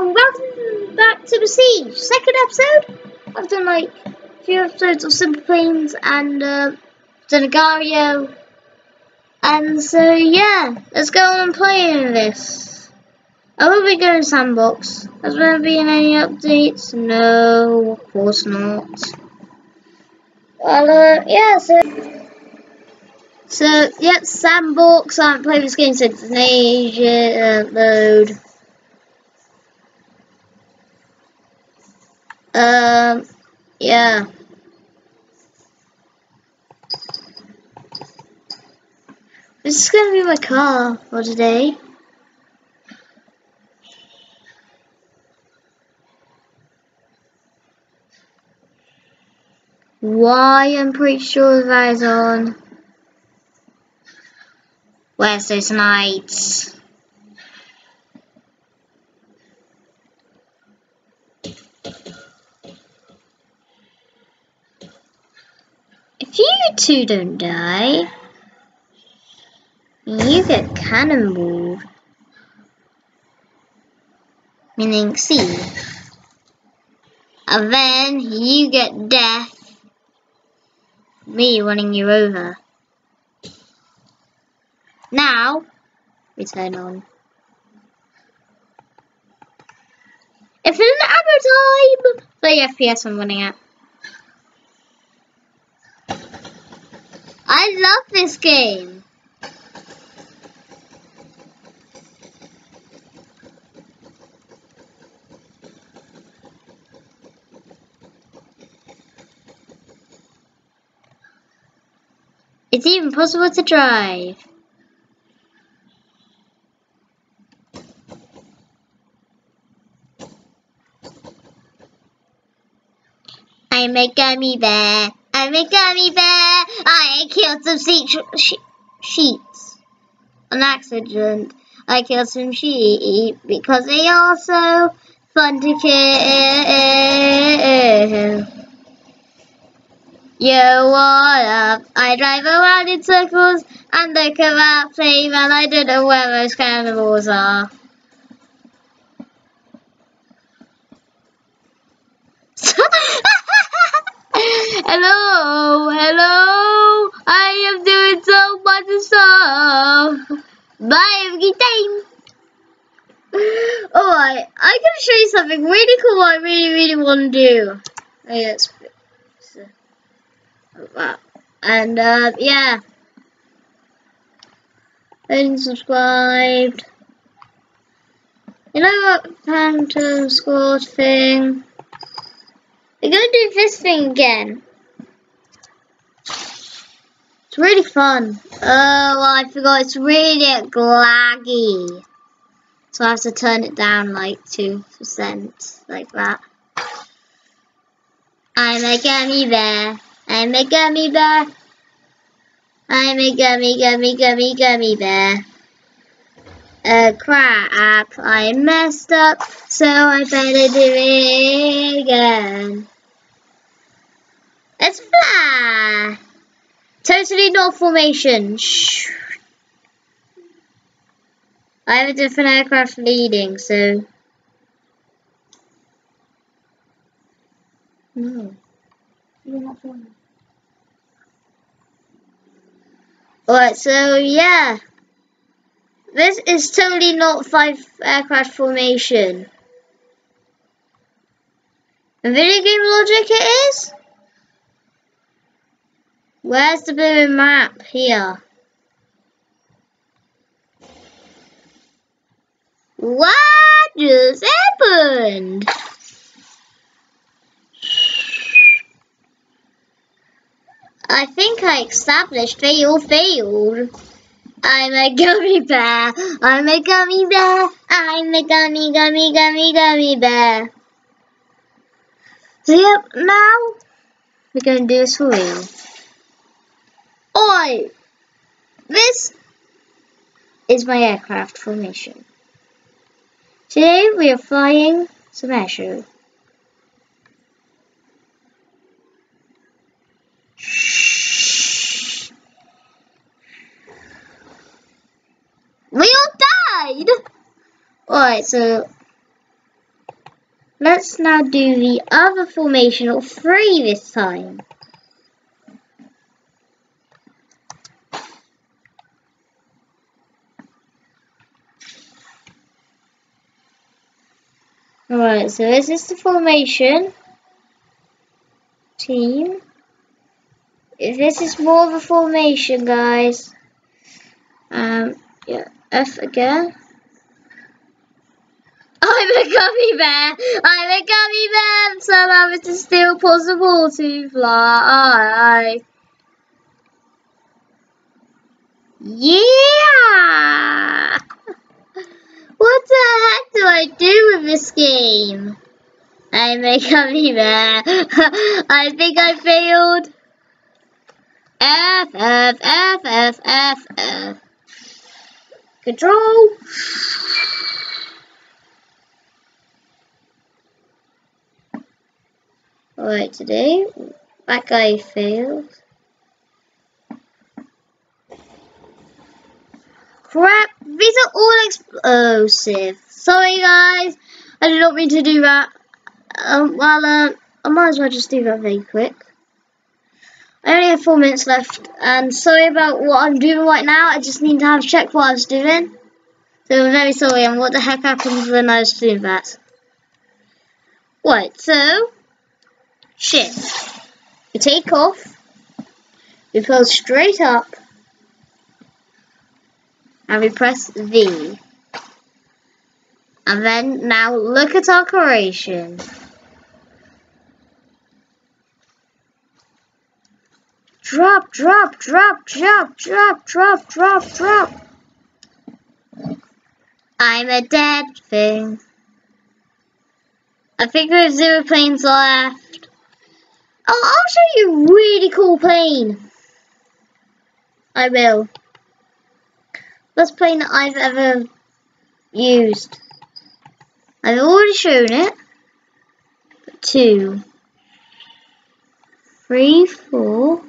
and welcome back to Besiege, second episode. I've done like a few episodes of Simple Planes and uh, Denegario. And so yeah, let's go on and play this. I will be going sandbox. Has there been any updates? No, of course not. Well, uh, yeah, so... So, yep, sandbox. I haven't played this game since Asia uh, load. Um, yeah. This is gonna be my car for today. Why I'm pretty sure that is on. Where's those If you two don't die, you get cannonballed. Meaning C. And then you get death. Me running you over. Now, return on. If it's an ammo time! 30 FPS I'm running at. I love this game. It's even possible to drive. I'm a gummy bear. I'm a gummy bear. I killed some she sheets An accident. I killed some sheep because they are so fun to kill. Yo, what up? I drive around in circles and look about flame and I don't know where those cannibals are. Hello, hello. I am doing so much stuff. Bye, have a good time. Alright, I'm gonna show you something really cool I really, really want to do. Oh, yeah, it's, it's uh, and uh, yeah. And subscribed. You know what Phantom Squad thing? We're gonna do this thing again. It's really fun. Oh, I forgot it's really laggy. So I have to turn it down like 2%, like that. I'm a gummy bear. I'm a gummy bear. I'm a gummy, gummy, gummy, gummy bear. Uh, crap, I messed up, so I better do it again. Let's fly! Totally not formation. Shh. I have a different aircraft leading, so... No. You're not. Alright, so yeah. This is totally not five aircraft formation. Video game logic it is? Where's the blue map? Here. What just happened? I think I established fail failed. I'm a gummy bear. I'm a gummy bear. I'm a gummy, gummy, gummy, gummy bear. Yep, now we're going to do this for real. Oi! This is my aircraft formation. Today we are flying airshow. We all died! Alright, so Let's now do the other formation of three this time. Alright, so this is the formation. Team. This is more of a formation, guys. Um, yeah, F again. I'm a gummy bear. I'm a gummy bear. Somehow it is still possible to fly. Yeah! What the heck do I do with this game? I'm a gummy bear. I think I failed. F, F, F, F, F, F. Control. Alright, today, that guy failed. Crap, these are all explosive. Sorry guys, I did not mean to do that. Um, well, uh, I might as well just do that very quick. I only have four minutes left, and sorry about what I'm doing right now. I just need to have checked what I was doing. So I'm very sorry, and what the heck happened when I was doing that. Right, so shift. We take off, we pull straight up, and we press V. And then now look at our creation. Drop, drop, drop, drop, drop, drop, drop, drop. I'm a dead thing. I think we have zero planes left. Oh, I'll show you a really cool plane. I will. Best plane that I've ever used. I've already shown it. Two. Three, four.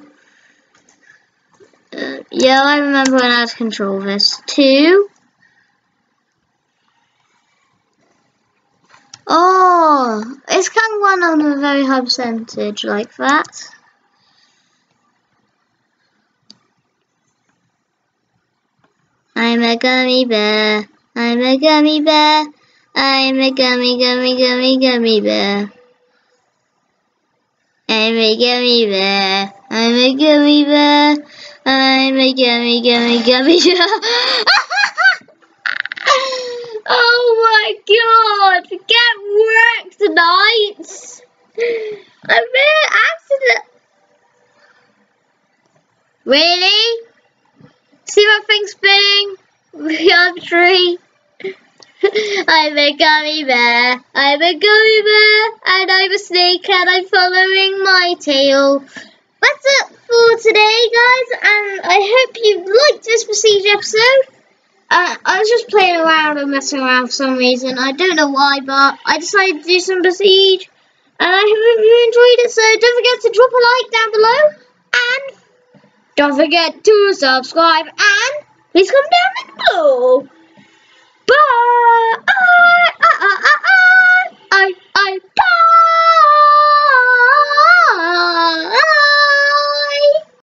Uh, yeah, I remember when I had control this. Two. Oh, it's kind of one on a very high percentage like that. I'm a gummy bear. I'm a gummy bear. I'm a gummy, gummy, gummy, gummy bear. I'm a gummy bear. I'm a gummy bear. I'm a gummy, gummy, gummy bear. Oh my god! Get wrecked tonight! I made an accident! Really? See my thing spinning? The tree? I'm a gummy bear, I'm a gummy bear, and I'm a snake and I'm following my tail. That's it for today, guys, and I hope you liked this Besiege episode. Uh, I was just playing around and messing around for some reason. I don't know why, but I decided to do some Besiege. And I hope you enjoyed it, so don't forget to drop a like down below. And don't forget to subscribe. And Please come down below. Bye. Ah, ah, ah, I, I, I, I, I, I, bye.